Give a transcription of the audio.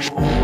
Oh.